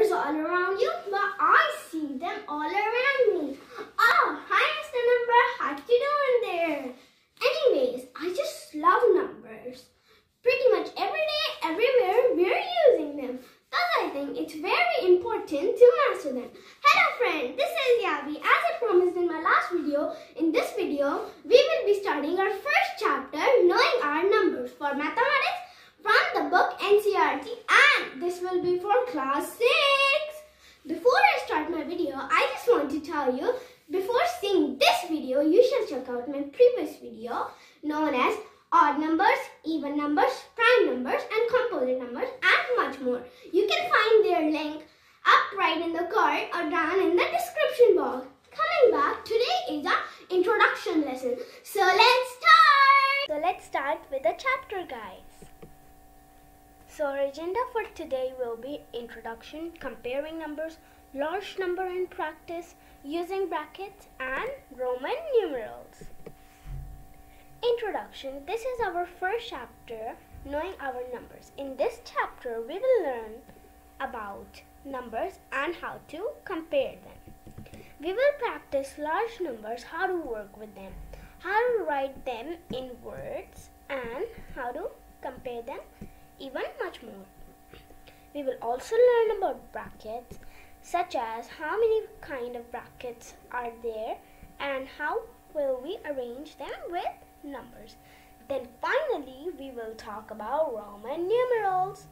numbers all around you, but I see them all around me. Oh, hi, Mr. Number. How you doing there? Anyways, I just love numbers. Pretty much every day, everywhere, we're using them. Thus, I think it's very important to master them. Hello, friend. This is Yashvi. As I promised in my last video, in this video, we will be starting our first chapter, Knowing Our Numbers for Mathematics from the book NCERT and this will be for class 6. Before I start my video, I just want to tell you, before seeing this video, you shall check out my previous video known as odd numbers, even numbers, prime numbers and composite numbers and much more. You can find their link up right in the card or down in the description box. Coming back, today is our introduction lesson. So let's start! So let's start with the chapter guys. So our agenda for today will be introduction, comparing numbers, large number in practice, using brackets and Roman numerals. Introduction. This is our first chapter, knowing our numbers. In this chapter, we will learn about numbers and how to compare them. We will practice large numbers, how to work with them, how to write them in words and how to compare them even much more. We will also learn about brackets such as how many kind of brackets are there and how will we arrange them with numbers. Then finally we will talk about Roman numerals.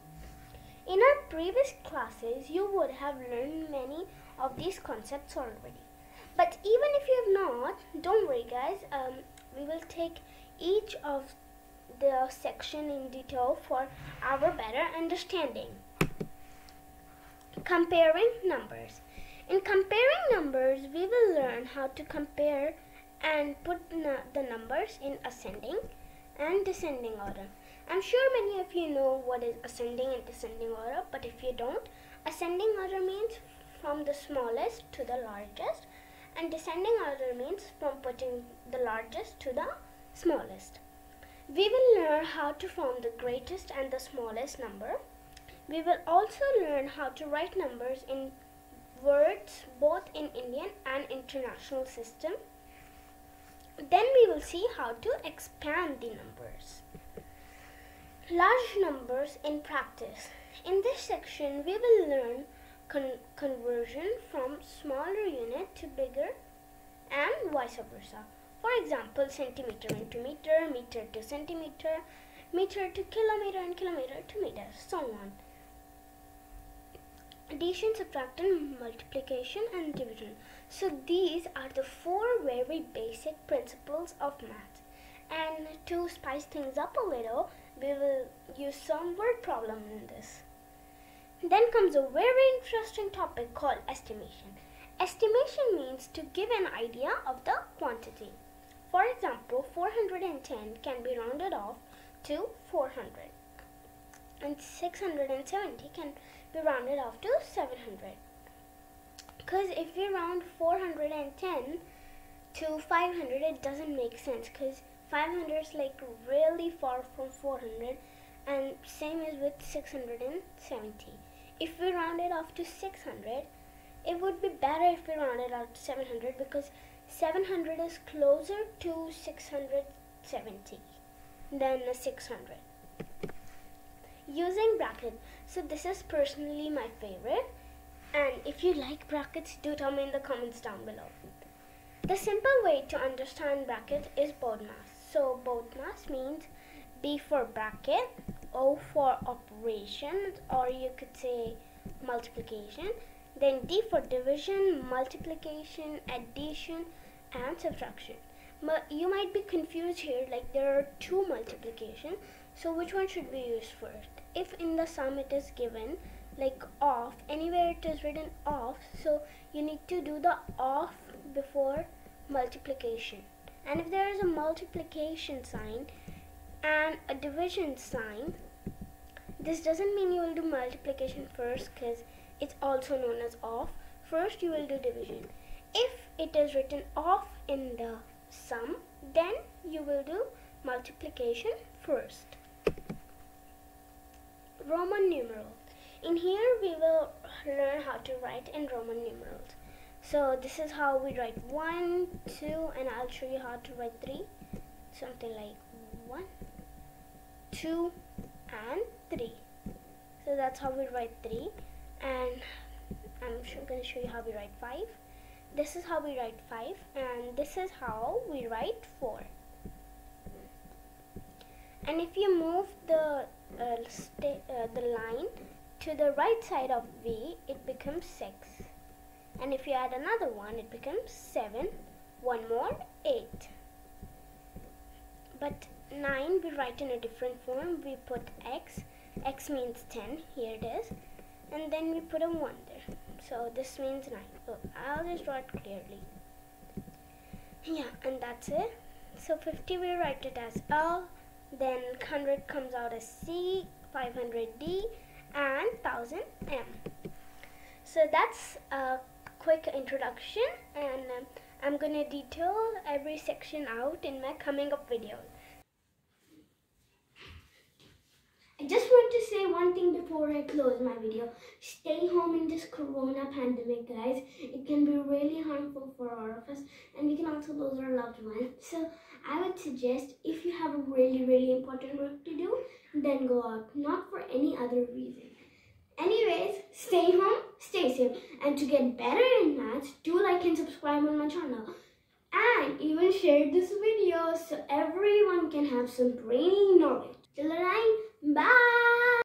In our previous classes you would have learned many of these concepts already. But even if you have not, don't worry guys, um, we will take each of the section in detail for our better understanding. Comparing numbers. In comparing numbers, we will learn how to compare and put the numbers in ascending and descending order. I'm sure many of you know what is ascending and descending order, but if you don't, ascending order means from the smallest to the largest, and descending order means from putting the largest to the smallest. We will learn how to form the greatest and the smallest number. We will also learn how to write numbers in words both in Indian and international system. Then we will see how to expand the numbers. Large numbers in practice. In this section, we will learn con conversion from smaller unit to bigger and vice versa. For example, centimeter into meter, meter to centimeter, meter to kilometer and kilometer to meter, so on. Addition, subtraction, multiplication and division. So these are the four very basic principles of math. And to spice things up a little, we will use some word problem in this. Then comes a very interesting topic called estimation. Estimation means to give an idea of the quantity. For example, 410 can be rounded off to 400 and 670 can be rounded off to 700. Because if we round 410 to 500, it doesn't make sense because 500 is like really far from 400 and same is with 670. If we round it off to 600, it would be better if we round it off to 700 because 700 is closer to 670 than 600. Using bracket. So this is personally my favorite. And if you like brackets, do tell me in the comments down below. The simple way to understand bracket is BODMAS. So BODMAS means B for bracket, O for operations, or you could say multiplication, then D for division, multiplication, addition, and subtraction. You might be confused here, like there are two multiplication. So which one should we use first? If in the sum it is given, like off, anywhere it is written off, so you need to do the off before multiplication. And if there is a multiplication sign and a division sign, this doesn't mean you will do multiplication first because it's also known as off. First you will do division. If it is written off in the sum, then you will do multiplication first. Roman numeral. In here we will learn how to write in Roman numerals. So this is how we write 1, 2 and I'll show you how to write 3. Something like 1, 2 and 3. So that's how we write 3 and I'm going to show you how we write 5. This is how we write 5 and this is how we write 4. And if you move the uh, uh, the line to the right side of V, it becomes 6. And if you add another one, it becomes 7. One more, 8. But 9 we write in a different form. We put X. X means 10. Here it is. And then we put a 1 there. So this means 9. So I'll just draw it clearly. Yeah, and that's it. So 50 we write it as L. Then 100 comes out as C. 500D and 1000 M. So that's a quick introduction and um, I'm going to detail every section out in my coming up videos. I just want to say one thing before I close my video. Stay home in this corona pandemic, guys. It can be really harmful for all of us and we can also lose our loved ones. So I would suggest if you have a really, really important work to do, then go out, not for any other reason. Anyways, stay home, stay safe, and to get better in maths, do like and subscribe on my channel. And even share this video so everyone can have some brainy knowledge. Till the time, Bye.